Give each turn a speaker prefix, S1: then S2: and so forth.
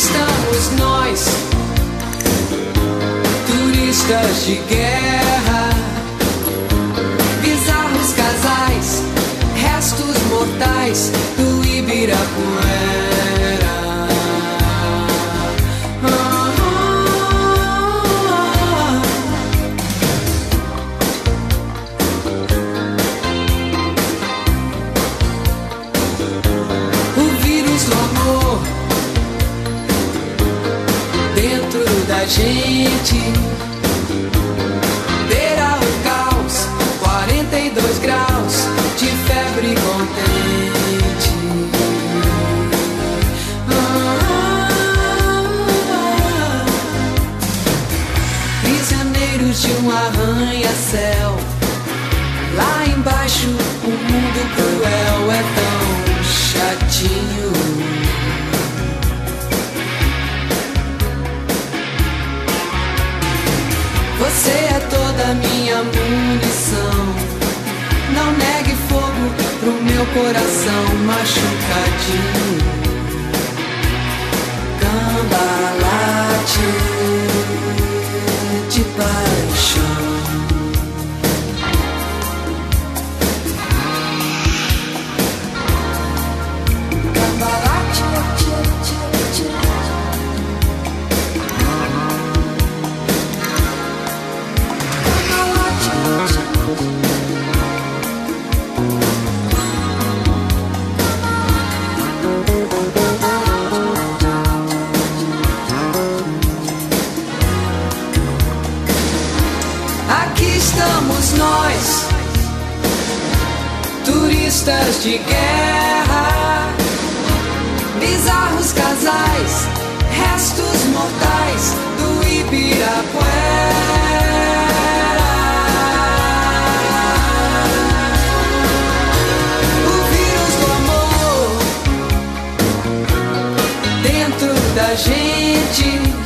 S1: estamos nós, turistas de guerra, bizarros casais, restos mortais do Ibirapuera. Gente. Beira o caos, 42 graus de febre contente. Prisioneiros de um arranha-céu. Lá embaixo, o mundo cruel é Você é toda minha munição. Não negue fogo pro meu coração machucadinho. Cambalache de paixão. Turistas de guerra, bizarros casais, restos mortais do Ibirapuera. gente.